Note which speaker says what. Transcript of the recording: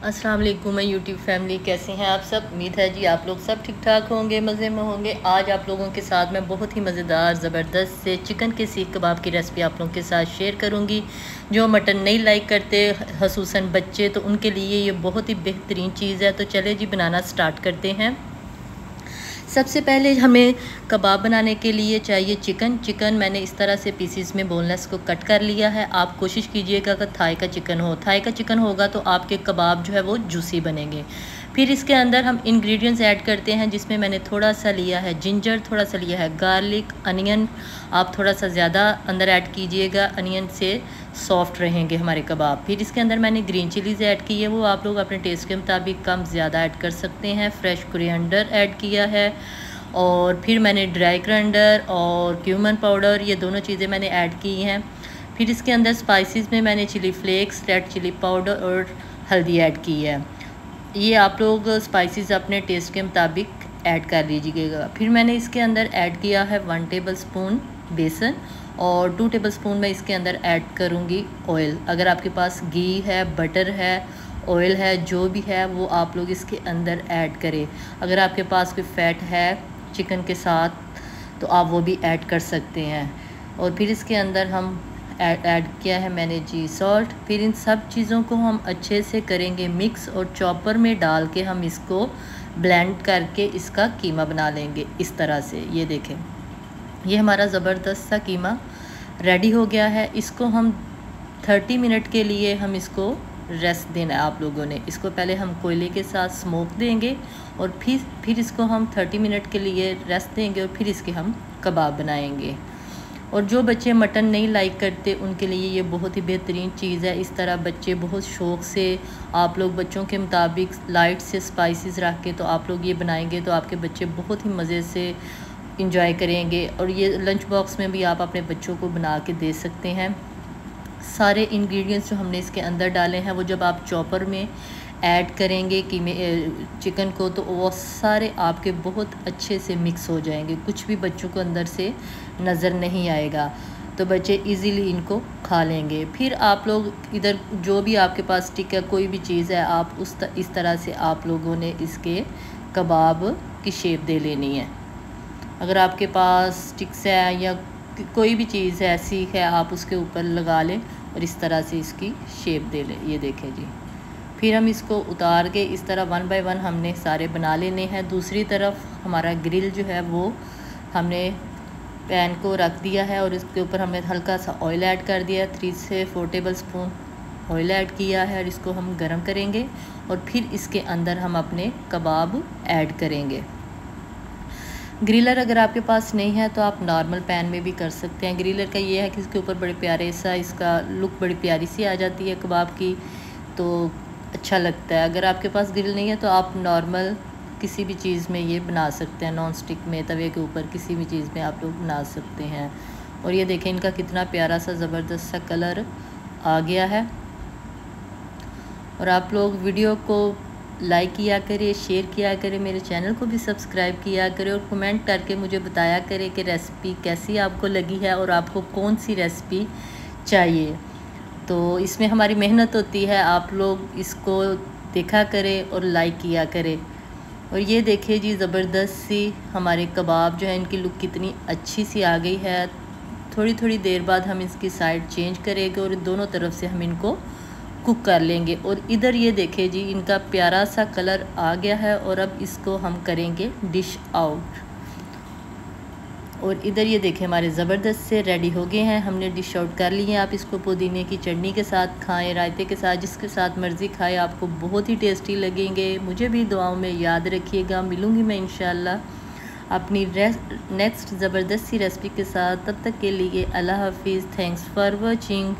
Speaker 1: अस्सलाम वालेकुम मैं यूट्यूब फैमिली, कैसे हैं आप सब? उम्मीद है जी आप लोग सब ठीक ठाक होंगे, मज़े में होंगे। आज आप लोगों के साथ मैं बहुत ही मज़ेदार, ज़बरदस्त से चिकन के सीख कबाब की रेसिपी आप लोगों के साथ शेयर करूँगी, जो मटन नहीं लाइक करते खसूस बच्चे तो उनके लिए ये बहुत ही बेहतरीन चीज़ है। तो चले जी, बनाना स्टार्ट करते हैं। सबसे पहले हमें कबाब बनाने के लिए चाहिए चिकन। चिकन मैंने इस तरह से पीसीस में बोनलेस को कट कर लिया है। आप कोशिश कीजिएगा अगर थाई का चिकन हो। थाई का चिकन होगा तो आपके कबाब जो है वो जूसी बनेंगे। फिर इसके अंदर हम इंग्रेडिएंट्स ऐड करते हैं, जिसमें मैंने थोड़ा सा लिया है जिंजर थोड़ा सा लिया है गार्लिक अनियन आप थोड़ा सा ज़्यादा अंदर ऐड कीजिएगा। अनियन से सॉफ्ट रहेंगे हमारे कबाब। फिर इसके अंदर मैंने ग्रीन चिलीज़ ऐड की है, वो आप लोग अपने टेस्ट के मुताबिक कम ज़्यादा ऐड कर सकते हैं। फ्रेश कुरियंडर ऐड किया है और फिर मैंने ड्राई क्रंडर और क्यूमन पाउडर, ये दोनों चीज़ें मैंने ऐड की हैं। फिर इसके अंदर स्पाइसेस में मैंने chilli flakes, red chilli powder और हल्दी ऐड की है। ये आप लोग स्पाइसेस अपने टेस्ट के मुताबिक ऐड कर लीजिएगा। फिर मैंने इसके अंदर ऐड किया है वन टेबल स्पून बेसन और टू टेबल स्पून मैं इसके अंदर ऐड करूँगी ऑयल अगर आपके पास घी है बटर है ऑयल है, जो भी है, वो आप लोग इसके अंदर ऐड करें। अगर आपके पास कोई फ़ैट है चिकन के साथ तो आप वो भी ऐड कर सकते हैं। और फिर इसके अंदर हम ऐड किया है मैंने जी सॉल्ट फिर इन सब चीज़ों को हम अच्छे से करेंगे मिक्स और चॉपर में डाल के हम इसको ब्लेंड करके इसका कीमा बना लेंगे। इस तरह से, ये देखें। ये हमारा ज़बरदस्त सा कीमा रेडी हो गया है। इसको हम 30 मिनट के लिए हम इसको रेस्ट देना है आप लोगों ने। इसको पहले हम कोयले के साथ स्मोक देंगे और फिर फिर इसको हम 30 मिनट के लिए रेस्ट देंगे और फिर इसके हम कबाब बनाएँगे। और जो बच्चे मटन नहीं लाइक करते, उनके लिए ये बहुत ही बेहतरीन चीज़ है। इस तरह बच्चे बहुत शौक़ से, आप लोग बच्चों के मुताबिक लाइट से स्पाइसेस रख के तो आप लोग ये बनाएँगे तो आपके बच्चे बहुत ही मज़े से इंजॉय करेंगे और ये लंच बॉक्स में भी आप अपने बच्चों को बना के दे सकते हैं। सारे इंग्रेडिएंट्स जो हमने इसके अंदर डाले हैं, वो जब आप चॉपर में ऐड करेंगे कि चिकन को तो वो सारे आपके बहुत अच्छे से मिक्स हो जाएँगे। कुछ भी बच्चों को अंदर से नज़र नहीं आएगा तो बच्चे इजीली इनको खा लेंगे। फिर आप लोग इधर जो भी आपके पास स्टिक है, कोई भी चीज़ है, आप उस इस तरह से आप लोगों ने इसके कबाब की शेप दे लेनी है। अगर आपके पास स्टिक्स है या कोई भी चीज़ ऐसी है, आप उसके ऊपर लगा लें और इस तरह से इसकी शेप दे लें। ये देखें जी। फिर हम इसको उतार के इस तरह वन बाय वन हमने सारे बना लेने हैं। दूसरी तरफ़ हमारा ग्रिल जो है वो हमने पैन को रख दिया है और इसके ऊपर हमने हल्का सा ऑयल ऐड कर दिया है। थ्री से four tablespoon oil add किया है और इसको हम गरम करेंगे और फिर इसके अंदर हम अपने कबाब ऐड करेंगे। ग्रिलर अगर आपके पास नहीं है तो आप नॉर्मल पैन में भी कर सकते हैं। ग्रिलर का ये है कि इसके ऊपर बड़े प्यारे सा इसका लुक बड़ी प्यारी सी आ जाती है कबाब की तो अच्छा लगता है। अगर आपके पास ग्रिल नहीं है तो आप नॉर्मल किसी भी चीज़ में ये बना सकते हैं। नॉन स्टिक में, तवे के ऊपर किसी भी चीज़ में आप लोग बना सकते हैं। और ये देखें, इनका कितना प्यारा सा ज़बरदस्त सा कलर आ गया है। और आप लोग वीडियो को लाइक किया करें शेयर किया करें, मेरे चैनल को भी सब्सक्राइब किया करें और कमेंट करके मुझे बताया करें कि रेसिपी कैसी आपको लगी है और आपको कौन सी रेसिपी चाहिए। तो इसमें हमारी मेहनत होती है, आप लोग इसको देखा करें और लाइक किया करें। और ये देखिए जी, ज़बरदस्त सी हमारे कबाब जो है, इनकी लुक कितनी अच्छी सी आ गई है। थोड़ी थोड़ी देर बाद हम इसकी साइड चेंज करेंगे और दोनों तरफ़ से हम इनको कुक कर लेंगे। और इधर ये देखें जी, इनका प्यारा सा कलर आ गया है और अब इसको हम करेंगे डिश आउट। और इधर ये देखें, हमारे ज़बरदस्त से रेडी हो गए हैं। हमने डिश आउट कर लिए हैं। आप इसको पुदीने की चटनी के साथ खाएँ, रायते के साथ, जिसके साथ मर्ज़ी खाएँ। आपको बहुत ही टेस्टी लगेंगे। मुझे भी दुआओं में याद रखिएगा। मिलूँगी मैं इन अपनी नेक्स्ट ज़बरदस्त रेसिपी के साथ। तब तक के लिए अल्लाह हाफिज़। Thanks for watching